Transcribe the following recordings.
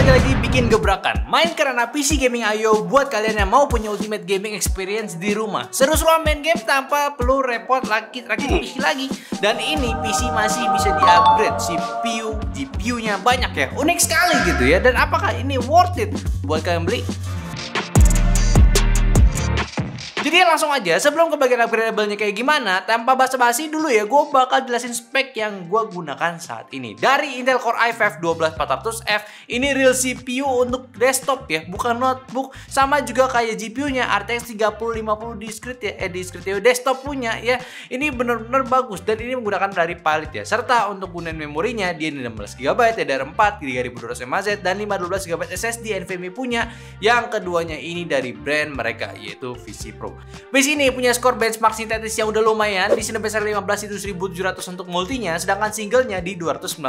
lagi-lagi bikin gebrakan. Main karena PC Gaming Ayo buat kalian yang mau punya ultimate gaming experience di rumah. Seru-seruan main game tanpa perlu repot rakit-rakit PC lagi. Dan ini PC masih bisa di-upgrade CPU, GPU-nya banyak ya. Unik sekali gitu ya. Dan apakah ini worth it buat kalian beli? Jadi langsung aja, sebelum ke bagian upgradeable-nya kayak gimana, tanpa basa-basi dulu ya, gue bakal jelasin spek yang gue gunakan saat ini. Dari Intel Core i5 12400F, ini real CPU untuk desktop ya, bukan notebook. Sama juga kayak GPU-nya RTX 3050 discrete ya, eh discrete ya, desktop punya ya. Ini bener-bener bagus dan ini menggunakan dari Pilot ya. Serta untuk gunaan memorinya, dia 16GB, DDR4, 3200 mAh, dan 512GB SSD NVMe punya. Yang keduanya ini dari brand mereka, yaitu VC Pro. Base ini punya skor benchmark sintetis yang udah lumayan. Di Cinebench R15 itu 1700 untuk multinya, sedangkan singlenya di 219.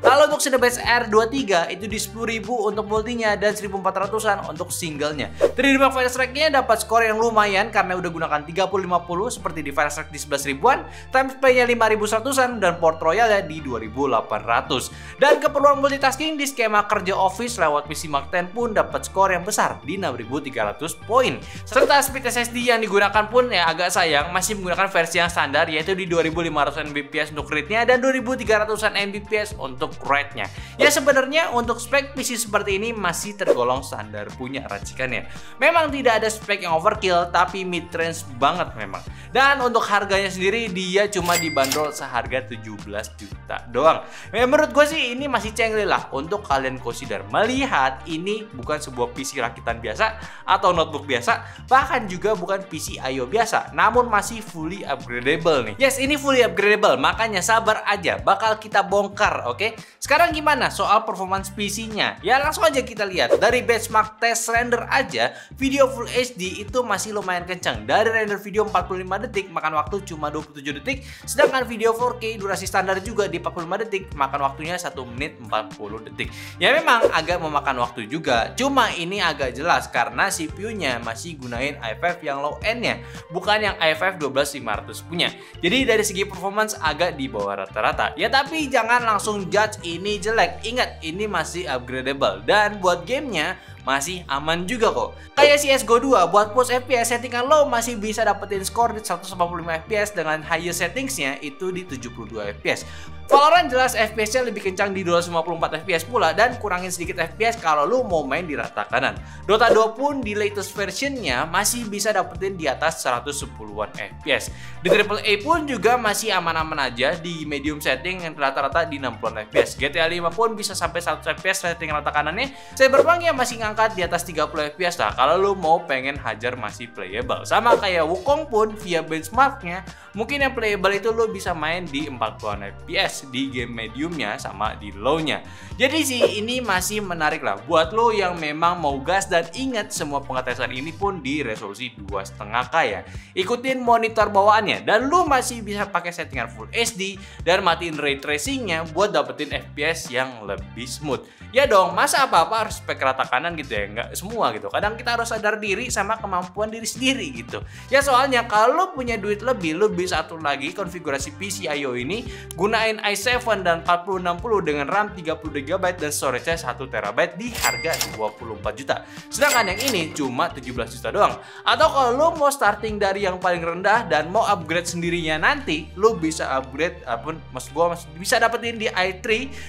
Lalu untuk Cinebench R23 itu di 10.000 untuk multinya dan 1400-an untuk singlenya. 3D Mark Fire Strike-nya dapat skor yang lumayan karena udah gunakan 3050 seperti di Fire Strike di 11 ribuan, times play-nya 5100-an dan port royal di 2800. Dan keperluan multitasking di skema kerja office lewat PC Mark 10 pun dapat skor yang besar di 6300 poin. Serta speed SSD SSD yang digunakan pun ya agak sayang masih menggunakan versi yang standar yaitu di 2500 Mbps untuk read-nya dan 2300 Mbps untuk write-nya. Ya sebenarnya untuk spek PC seperti ini masih tergolong standar punya racikannya. Memang tidak ada spek yang overkill tapi mid range banget memang. Dan untuk harganya sendiri dia cuma dibanderol seharga 17 juta doang. Ya, menurut gue sih ini masih cengle lah untuk kalian consider melihat ini bukan sebuah PC rakitan biasa atau notebook biasa bahkan juga bukan PC IO biasa, namun masih fully upgradable nih. Yes, ini fully upgradable, makanya sabar aja, bakal kita bongkar, oke? Okay? Sekarang gimana soal performance PC-nya? Ya langsung aja kita lihat. Dari benchmark test render aja, video Full HD itu masih lumayan kencang. Dari render video 45 detik, makan waktu cuma 27 detik, sedangkan video 4K durasi standar juga di 45 detik, makan waktunya 1 menit 40 detik. Ya memang agak memakan waktu juga, cuma ini agak jelas karena CPU-nya masih gunain i5 yang low end-nya, bukan yang i5 12500 punya. Jadi dari segi performance agak di bawah rata-rata. Ya tapi jangan langsung judge ini jelek. Ingat, ini masih upgradable dan buat gamenya masih aman juga kok. Kayak CSGO 2 buat push FPS settingan low masih bisa dapetin skor di 145 FPS dengan higher settingsnya itu di 72 FPS. Valorant jelas FPS-nya lebih kencang di 254 FPS pula dan kurangin sedikit FPS kalau lu mau main di rata kanan. Dota 2 pun di latest versionnya masih bisa dapetin di atas 110-an FPS. Di AAA pun juga masih aman-aman aja di medium setting yang rata-rata di 60-an FPS. GTA 5 pun bisa sampai 100 FPS rating rata kanannya. Cyberpunk ya masih ngangkat di atas 30 FPS lah kalau lu mau pengen hajar masih playable. Sama kayak Wukong pun via benchmarknya mungkin yang playable itu lu bisa main di 40-an FPS di game mediumnya sama di low-nya. Jadi sih ini masih menarik lah buat lo yang memang mau gas dan ingat semua pengetesan ini pun di resolusi 2.5K ya. Ikutin monitor bawaannya dan lo masih bisa pakai settingan full HD dan matiin ray tracingnya buat dapetin FPS yang lebih smooth. Ya dong, masa apa-apa harus spek rata kanan gitu ya? Nggak semua gitu. Kadang kita harus sadar diri sama kemampuan diri sendiri gitu. Ya soalnya kalau punya duit lebih, lo bisa atur lagi konfigurasi PC IO ini gunain i7 dan 4060 dengan RAM 30GB dan storage-nya 1TB di harga 24 juta. Sedangkan yang ini cuma 17 juta doang. Atau kalau lo mau starting dari yang paling rendah dan mau upgrade sendirinya nanti, lo bisa upgrade apun mas gua mas, bisa dapetin di i3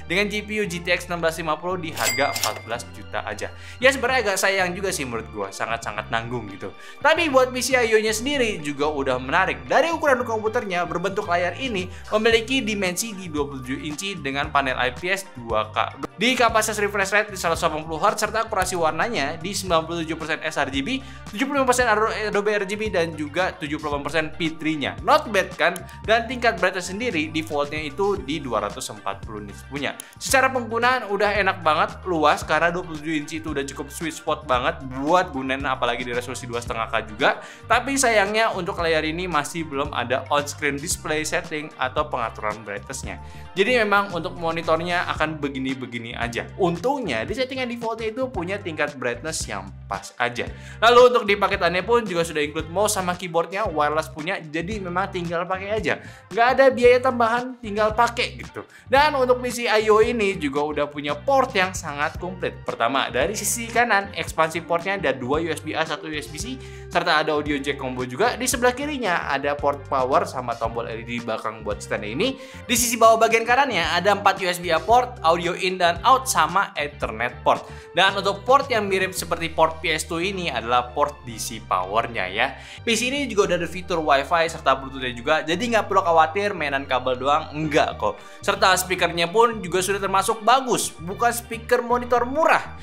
dengan GPU GTX 1650 di harga 14 juta aja. Sebenarnya agak sayang juga sih menurut gua, sangat-sangat nanggung gitu. Tapi buat PC IO-nya sendiri juga udah menarik. Dari ukuran komputernya berbentuk layar ini memiliki dimensi di 27 inci dengan panel IPS 2K. Di kapasitas refresh rate di 180 Hz serta akurasi warnanya di 97% sRGB, 75% Adobe RGB dan juga 78% P3-nya. Not bad kan? Dan tingkat brightness sendiri defaultnya itu di 240 nits punya. Secara penggunaan udah enak banget, luas karena 27 inci itu udah cukup sweet spot banget buat gunain apalagi di resolusi 2.5K juga. Tapi sayangnya untuk layar ini masih belum ada on-screen display setting atau pengaturan brightness-nya. Jadi memang untuk monitornya akan begini-begini aja. Untungnya di settingan defaultnya itu punya tingkat brightness yang pas aja. Lalu untuk di paketannya pun juga sudah include mouse sama keyboardnya wireless punya, jadi memang tinggal pakai aja. Nggak ada biaya tambahan, tinggal pakai gitu. Dan untuk PC IO ini juga udah punya port yang sangat komplit. Pertama, dari sisi kanan, ekspansi portnya ada dua USB A, satu USB-C, serta ada audio jack combo juga. Di sebelah kirinya ada port power sama tombol LED di belakang buat stand ini. Di sisi bawah bagian kanannya ada 4 USB A port, audio in dan out sama Ethernet port. Dan untuk port yang mirip seperti port PS2 ini adalah port DC powernya ya. PC ini juga udah ada fitur WiFi serta Bluetooth juga, jadi nggak perlu khawatir mainan kabel doang, enggak kok. Serta speakernya pun juga sudah termasuk bagus, bukan speaker monitor murah.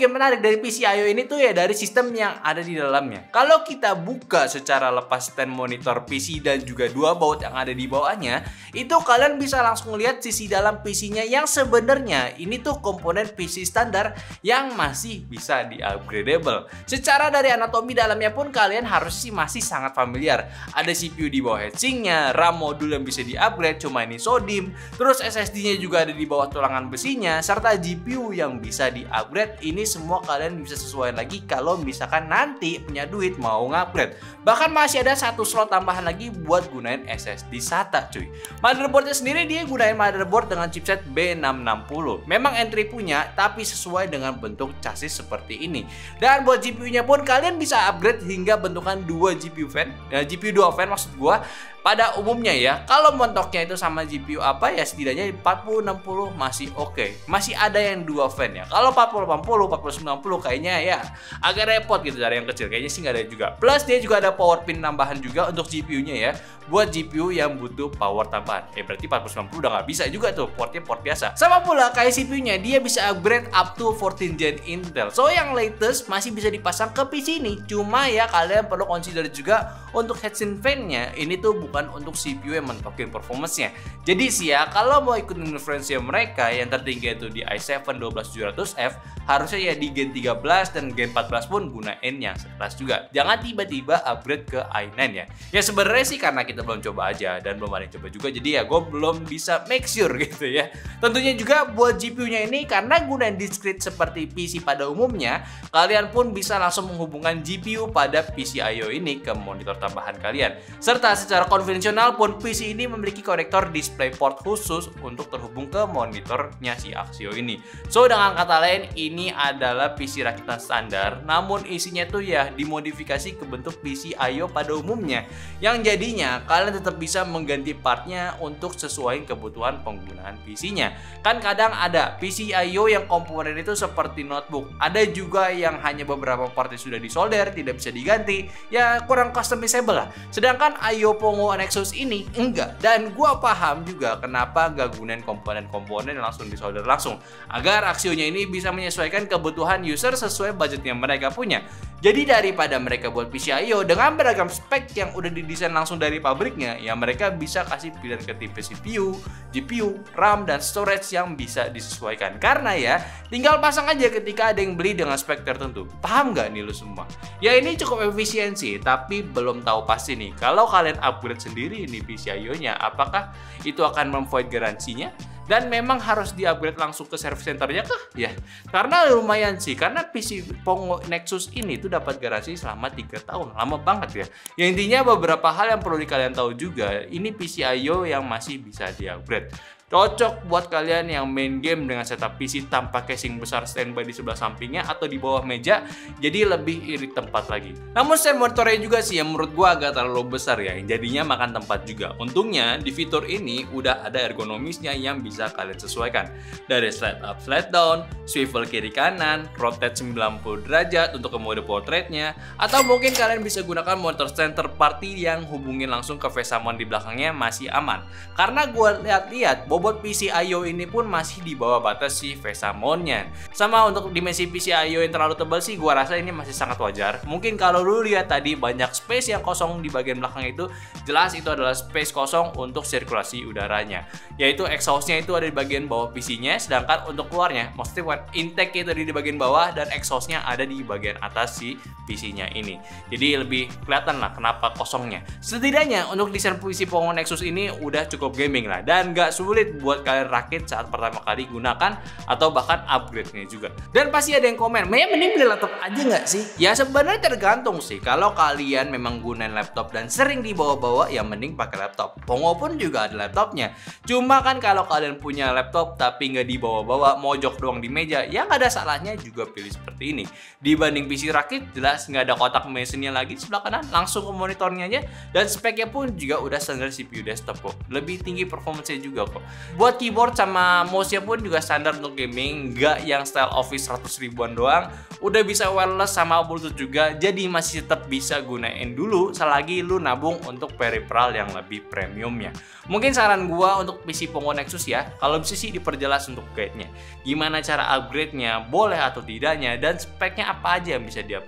So yang bikin menarik dari PCIO ini tuh ya dari sistem yang ada di dalamnya. Kalau kita buka secara lepas stand monitor PC dan juga dua baut yang ada di bawahnya, itu kalian bisa langsung lihat sisi dalam PC-nya yang sebenarnya ini tuh komponen PC standar yang masih bisa di-upgradable. Secara dari anatomi dalamnya pun kalian harus sih masih sangat familiar. Ada CPU di bawah heatsinknya, RAM modul yang bisa di-upgrade cuma ini SODIMM, terus SSD-nya juga ada di bawah tulangan besinya, serta GPU yang bisa di-upgrade ini semua kalian bisa sesuaikan lagi kalau misalkan nanti punya duit mau ngupgrade. Bahkan masih ada satu slot tambahan lagi buat gunain SSD SATA cuy. Motherboardnya sendiri dia gunain motherboard dengan chipset B660. Memang entry punya tapi sesuai dengan bentuk chassis seperti ini. Dan buat GPU-nya pun kalian bisa upgrade hingga bentukan 2 GPU fan, ya, GPU dual fan maksud gua pada umumnya ya kalau montoknya itu sama GPU apa ya setidaknya 4060 masih oke. Okay. masih ada yang dua fan ya. Kalau 4080 4090 kayaknya ya agak repot gitu dari yang kecil. Kayaknya sih nggak ada juga. Plus dia juga ada power pin tambahan juga untuk GPU nya ya. Buat GPU yang butuh power tambahan. Eh berarti 4090 udah nggak bisa juga tuh portnya port biasa. Sama pula kayak CPU nya dia bisa upgrade up to 14 gen Intel. So yang latest masih bisa dipasang ke PC ini. Cuma ya kalian perlu consider juga untuk heatsink fan-nya ini tuh bukan untuk CPU yang mentokin performance-nya. Jadi sih ya, kalau mau ikut referensi mereka yang tertinggi itu di i7 12700F, harusnya ya di Gen 13 dan Gen 14 pun gunain yang sekelas juga. Jangan tiba-tiba upgrade ke i9 ya. Ya sebenarnya sih karena kita belum coba aja dan belum ada yang coba juga, jadi ya gue belum bisa make sure gitu ya. Tentunya juga buat GPU-nya ini karena gunain discrete seperti PC pada umumnya, kalian pun bisa langsung menghubungkan GPU pada PCIO ini ke monitor tambahan kalian. Serta secara konvensional pun PC ini memiliki konektor DisplayPort khusus untuk terhubung ke monitornya si Axio ini. So dengan kata lain ini adalah PC rakitan standar namun isinya tuh ya dimodifikasi ke bentuk PC IO pada umumnya yang jadinya kalian tetap bisa mengganti partnya untuk sesuai kebutuhan penggunaan PC-nya. Kan kadang ada PC IO yang komponen itu seperti notebook, ada juga yang hanya beberapa part sudah disolder tidak bisa diganti, ya kurang customizable lah. Sedangkan IO Pongo Nexus ini enggak. Dan gua paham juga kenapa gak gunain komponen-komponen langsung disolder langsung. Agar aksionya ini bisa menyesuaikan kebutuhan user sesuai budget yang mereka punya. Jadi daripada mereka buat PCIO dengan beragam spek yang udah didesain langsung dari pabriknya, ya mereka bisa kasih pilihan ke tipe CPU, GPU, RAM, dan storage yang bisa disesuaikan. Karena ya, tinggal pasang aja ketika ada yang beli dengan spek tertentu. Paham nggak nih lu semua? Ya ini cukup efisiensi, tapi belum tahu pasti nih. Kalau kalian upgrade sendiri ini PCIO-nya, apakah itu akan memvoid garansinya? dan memang harus di-upgrade langsung ke service centernya kah? Ya, karena lumayan sih, karena PC Pongo Nexus ini tuh dapat garansi selama 3 tahun, lama banget ya. Ya intinya beberapa hal yang perlu kalian tahu juga, ini PCIO yang masih bisa di-upgrade. Cocok buat kalian yang main game dengan setup PC tanpa casing besar standby di sebelah sampingnya atau di bawah meja, jadi lebih irit tempat lagi. Namun stand monitornya juga sih yang menurut gua agak terlalu besar ya, yang jadinya makan tempat juga. Untungnya di fitur ini udah ada ergonomisnya yang bisa kalian sesuaikan. Dari slide up, slide down, swivel kiri kanan, rotate 90 derajat untuk ke mode portraitnya, atau mungkin kalian bisa gunakan monitor center party yang hubungin langsung ke face di belakangnya masih aman. Karena gua lihat-lihat bobot PC IO ini pun masih di bawah batas si VESA Monyan. Sama untuk dimensi PC IO yang terlalu tebal sih gua rasa ini masih sangat wajar. Mungkin kalau lu lihat tadi banyak space yang kosong di bagian belakang itu, jelas itu adalah space kosong untuk sirkulasi udaranya. Yaitu exhaustnya itu ada di bagian bawah PC-nya, sedangkan untuk keluarnya, maksudnya intake itu ada di bagian bawah dan exhaustnya ada di bagian atas si PC-nya ini. Jadi lebih kelihatan lah kenapa kosongnya. Setidaknya untuk desain PC Poco Nexus ini udah cukup gaming lah dan gak sulit buat kalian rakit saat pertama kali gunakan atau bahkan upgrade-nya juga. Dan pasti ada yang komen, Maya mending beli laptop aja nggak sih? Ya sebenarnya tergantung sih. Kalau kalian memang gunain laptop dan sering dibawa-bawa, ya mending pakai laptop. Pongo pun juga ada laptopnya. Cuma kan kalau kalian punya laptop tapi nggak dibawa-bawa, mojok doang di meja, ya nggak ada salahnya juga pilih seperti ini. Dibanding PC rakit, jelas nggak ada kotak mesinnya lagi sebelah kanan, langsung ke monitornya aja. Dan speknya pun juga udah standar CPU desktop kok. Lebih tinggi performance juga kok. Buat keyboard sama mouse-nya pun juga standar untuk gaming, nggak yang style office 100 ribuan doang. Udah bisa wireless sama bluetooth juga, jadi masih tetap bisa gunain dulu selagi lu nabung untuk peripheral yang lebih premiumnya. Mungkin saran gua untuk PC Poco Nexus ya, kalau bisa sih diperjelas untuk guide-nya. Gimana cara upgrade-nya, boleh atau tidaknya, dan speknya apa aja yang bisa dia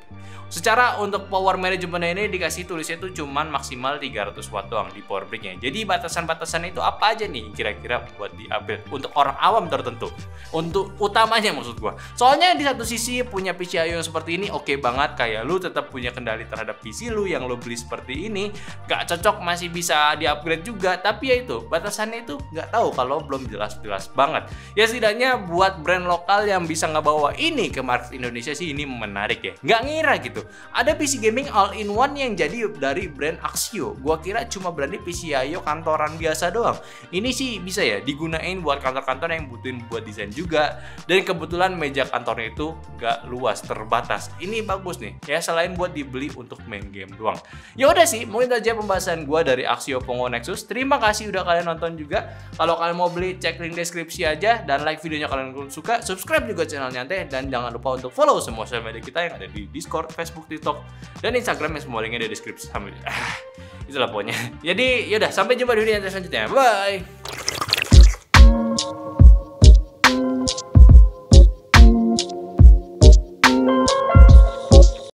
Secara untuk power management ini dikasih tulisnya itu cuman maksimal 300 watt doang di power bricknya. Jadi batasan-batasan itu apa aja nih kira-kira buat di upgrade untuk orang awam tertentu. Untuk utamanya maksud gua. Soalnya di satu sisi punya PCIe yang seperti ini oke okay banget kayak lu tetap punya kendali terhadap PC lu yang lu beli seperti ini gak cocok masih bisa di upgrade juga tapi ya itu batasannya itu nggak tahu kalau belum jelas-jelas banget. Ya setidaknya buat brand lokal yang bisa ngebawa ini ke market Indonesia sih ini menarik ya. Nggak ngira gitu ada PC gaming all in one yang jadi dari brand Axio. Gua kira cuma brand PCIO kantoran biasa doang. Ini sih bisa ya digunain buat kantor-kantor yang butuhin buat desain juga. Dan kebetulan meja kantornya itu gak luas, terbatas. Ini bagus nih. Ya selain buat dibeli untuk main game doang. Ya udah sih, mungkin aja pembahasan gua dari Axio Pongo Nexus. Terima kasih udah kalian nonton juga. Kalau kalian mau beli, cek link deskripsi aja dan like videonya kalian suka, subscribe juga channelnya Teh dan jangan lupa untuk follow semua sosial media kita yang ada di Discord, Facebook, TikTok, dan Instagram yang semua linknya di deskripsi sampai ah, itulah pokoknya. Jadi yaudah sampai jumpa di video yang selanjutnya. Bye.